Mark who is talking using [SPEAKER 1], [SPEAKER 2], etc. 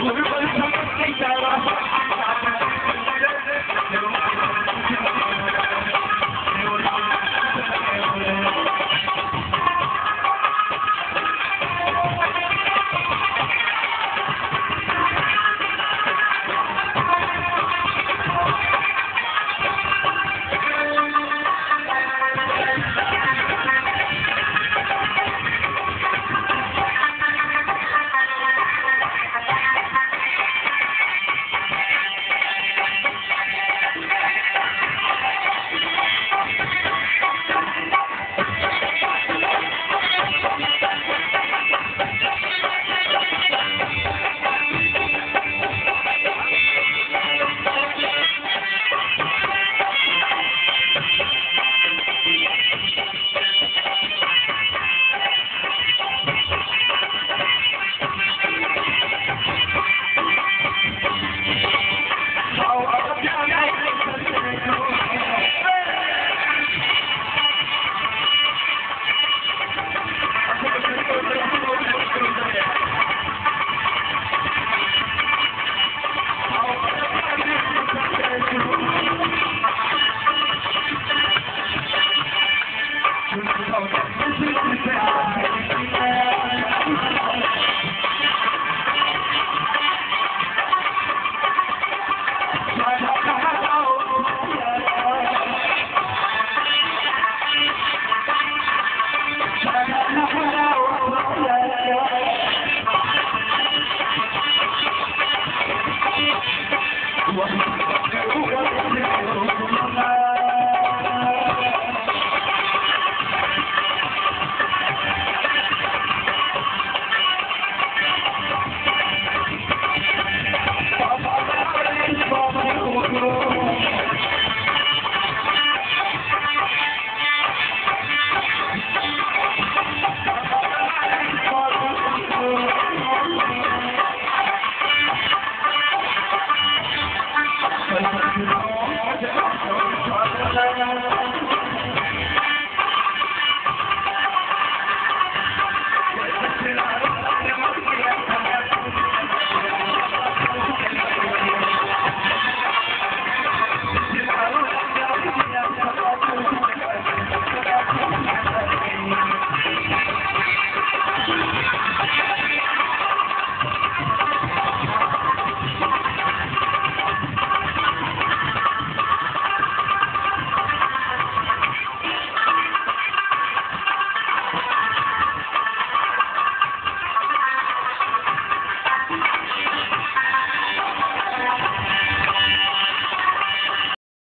[SPEAKER 1] Everybody come and take that off.